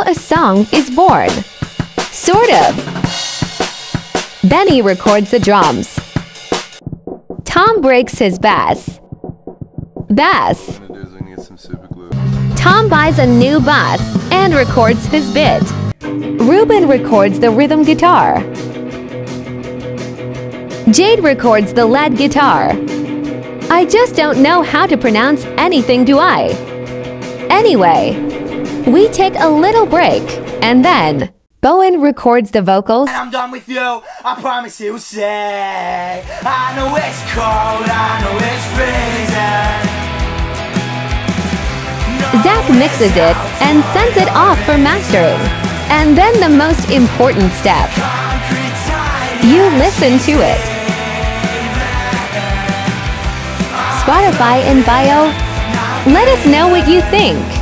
A song is born. Sort of. Benny records the drums. Tom breaks his bass. Bass. Tom buys a new bass and records his bit. Ruben records the rhythm guitar. Jade records the lead guitar. I just don't know how to pronounce anything, do I? Anyway, we take a little break and then Bowen records the vocals. And I'm done with you, I promise you'll say I know it's cold, I know it's freezing Zach mixes it and sends it off for mastering. And then the most important step. You listen to it. Spotify and bio. Let us know what you think.